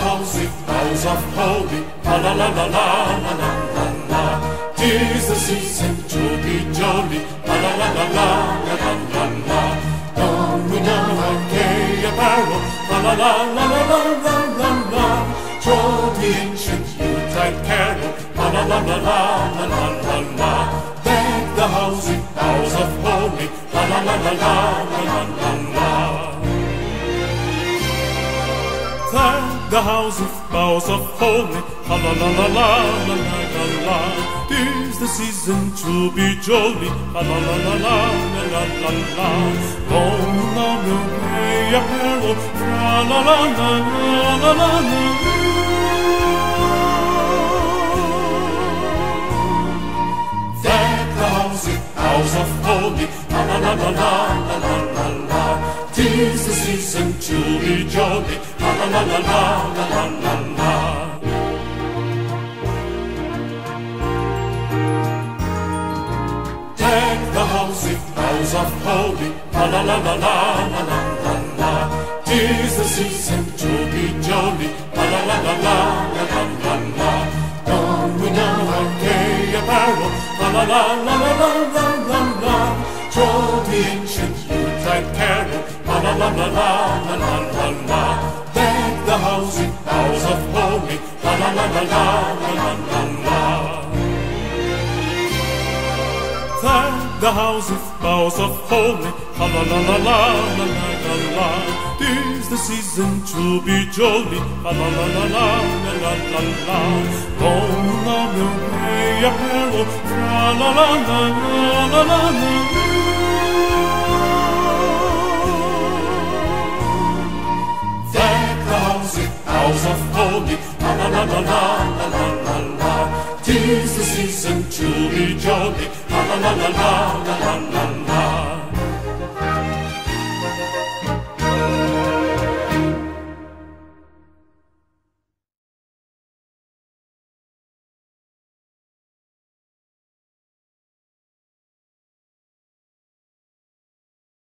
house you boughs of holly, la la la la la la la la la. Tis the season to be jolly, la la la la la la la la la. Don we down our gay apparel, la la la la la la la la la. Troll the ancient Yuletide carol, la la la la la la la la la. Deck the house with boughs of la la la la la la the house with boughs of holly, la la la la la la la la. Tis the season to be jolly, la la la la la la la la. Going on your a herald, la la la la la la la la. House of holly, la la la la la la la la. Tis the season to be jolly, la la la la la with boughs of holly, la la la la la la la la la. Tis the season to be jolly, la la la la la la la la la. Don we down our gay apparel, la la la la la la la la la. Troll the ancient Yuletide carol, la la la la la la la la la. Deck the house with boughs of holly, la la la la la la la la la. the house of boughs of holy. Ha la la la la la la la la. Tis the season to be jolly. Ha la la la la la la la la. Born of your a apparel. La la la la la la la la. House of holy, la la la la la la la la. Tis the season to be jolly. La la la la la la